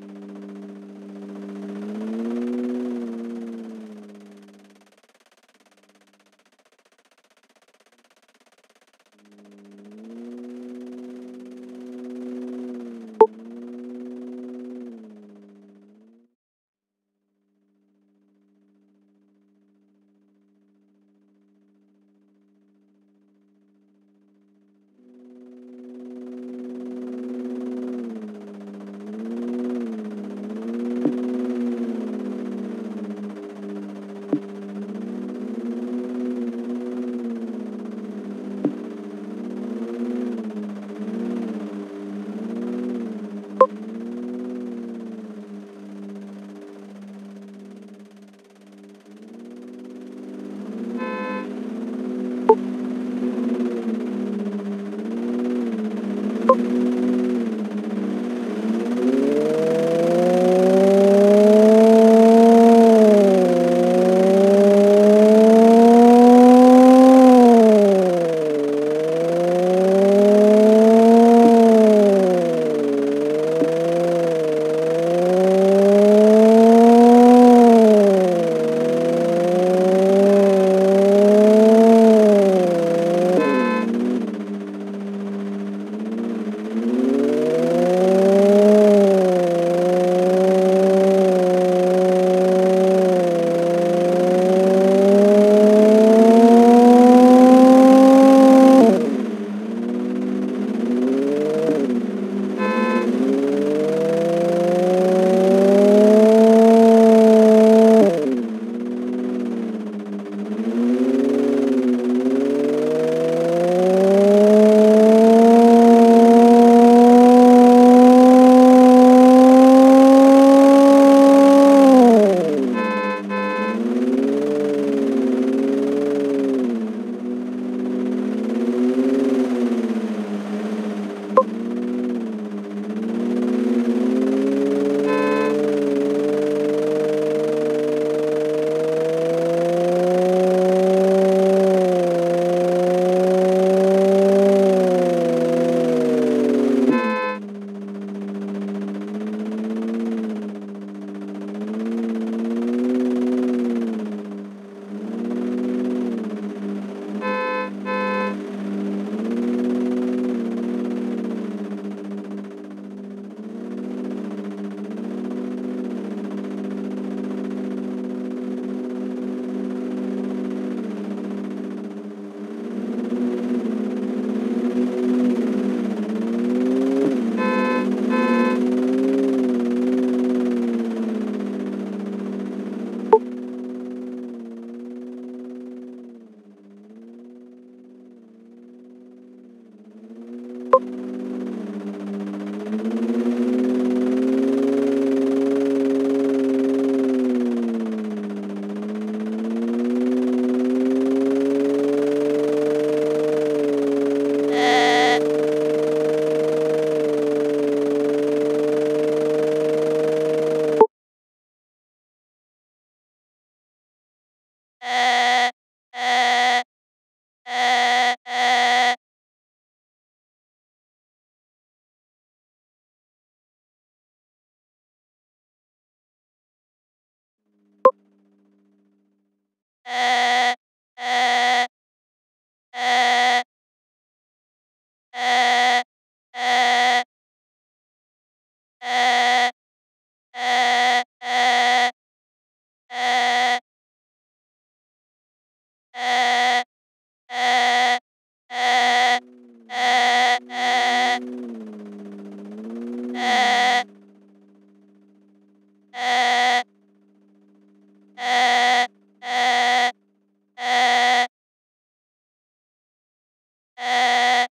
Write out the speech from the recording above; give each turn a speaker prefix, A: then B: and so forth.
A: you Uh... Uh... Uh...